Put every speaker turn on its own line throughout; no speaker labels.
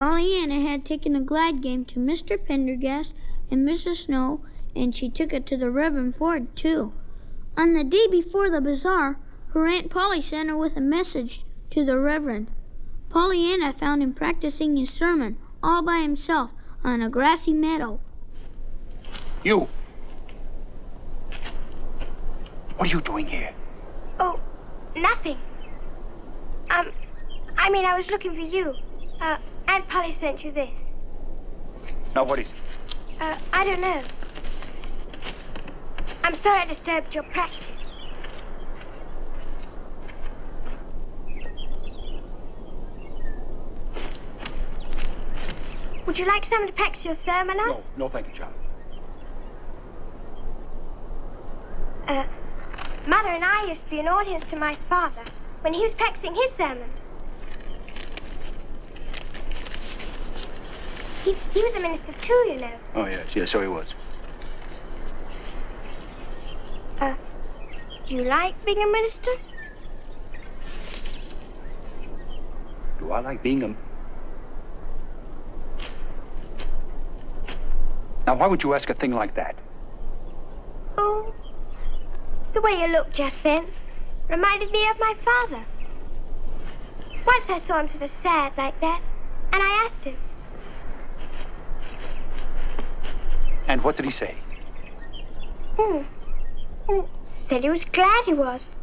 Pollyanna had taken a glad game to Mr. Pendergast and Mrs. Snow, and she took it to the Reverend Ford, too. On the day before the bazaar, her Aunt Polly sent her with a message to the Reverend. Pollyanna found him practicing his sermon all by himself on a grassy meadow.
You! What are you doing here?
Oh, nothing. Um, I mean, I was looking for you. Uh, Aunt Polly sent you this.
Now, what is it?
Uh, I don't know. I'm sorry I disturbed your practice. Would you like someone to practice your sermon on?
No, no, thank you, John.
Uh, Mother and I used to be an audience to my father when he was practicing his sermons. He, he was a minister too, you know.
Oh, yes, yes, so he was.
Uh, do you like being a minister?
Do I like being a... Now, why would you ask a thing like that?
Oh, the way you looked just then reminded me of my father. Once I saw him sort of sad like that, and I asked him,
And what did he say?
Hmm. Hmm. Said he was glad he was.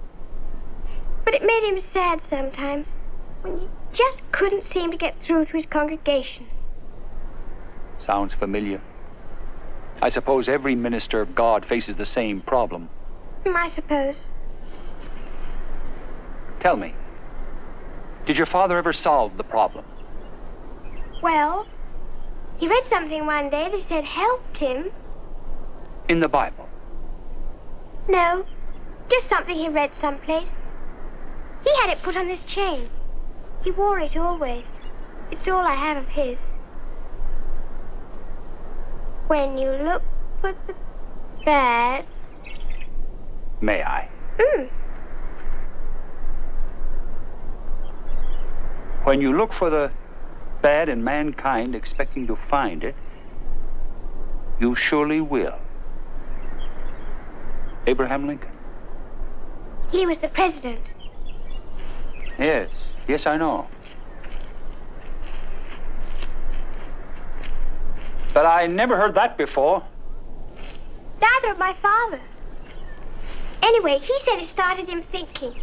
But it made him sad sometimes when he just couldn't seem to get through to his congregation.
Sounds familiar. I suppose every minister of God faces the same problem.
Hmm, I suppose.
Tell me, did your father ever solve the problem?
Well, he read something one day that said helped him.
In the Bible?
No, just something he read someplace. He had it put on this chain. He wore it always. It's all I have of his. When you look for the bird...
May I?
Mm.
When you look for the bad in mankind expecting to find it, you surely will. Abraham Lincoln?
He was the president.
Yes, yes, I know. But I never heard that before.
Neither of my father. Anyway, he said it started him thinking.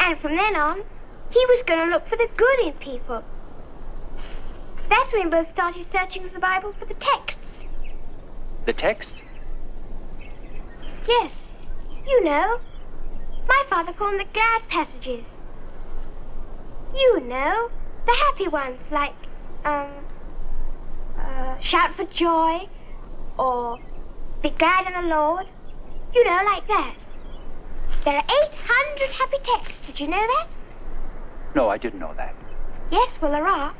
And from then on, he was going to look for the good in people. That's when we both started searching for the Bible for the texts.
The texts?
Yes, you know. My father called them the glad passages. You know, the happy ones, like, um, uh, shout for joy, or be glad in the Lord. You know, like that. There are 800 happy texts. Did you know that?
No, I didn't know that.
Yes, well, there are.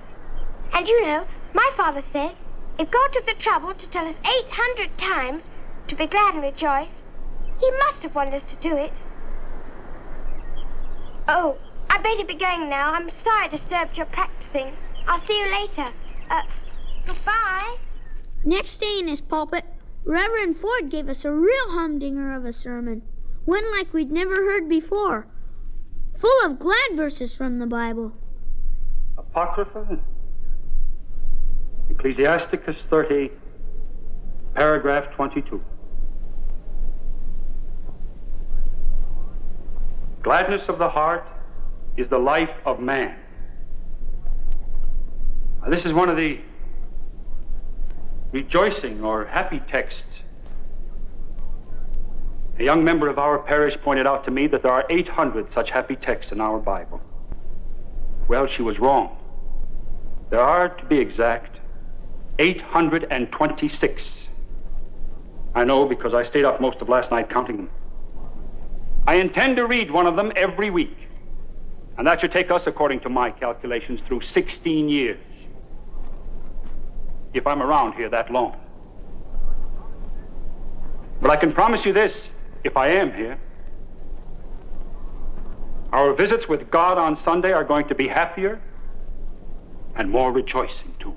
And you know, my father said, if God took the trouble to tell us 800 times to be glad and rejoice, he must have wanted us to do it. Oh, I better be going now. I'm sorry I disturbed your practicing. I'll see you later. Uh, goodbye.
Next day in his pulpit, Reverend Ford gave us a real humdinger of a sermon, one like we'd never heard before, full of glad verses from the Bible.
Apocrypha, Ecclesiasticus 30, paragraph 22. Gladness of the heart is the life of man. Now, this is one of the rejoicing or happy texts. A young member of our parish pointed out to me that there are 800 such happy texts in our Bible. Well, she was wrong. There are, to be exact, 826. I know because I stayed up most of last night counting them. I intend to read one of them every week. And that should take us, according to my calculations, through 16 years. If I'm around here that long. But I can promise you this if I am here. Our visits with God on Sunday are going to be happier And more rejoicing, too.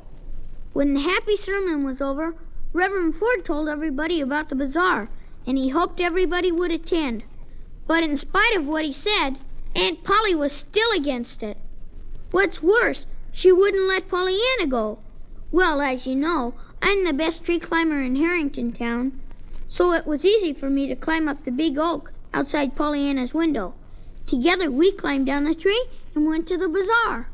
When the happy sermon was over, Reverend Ford told everybody about the bazaar, and he hoped everybody would attend. But in spite of what he said, Aunt Polly was still against it. What's worse, she wouldn't let Pollyanna go. Well, as you know, I'm the best tree climber in Harrington Town, so it was easy for me to climb up the big oak outside Pollyanna's window. Together we climbed down the tree and went to the bazaar.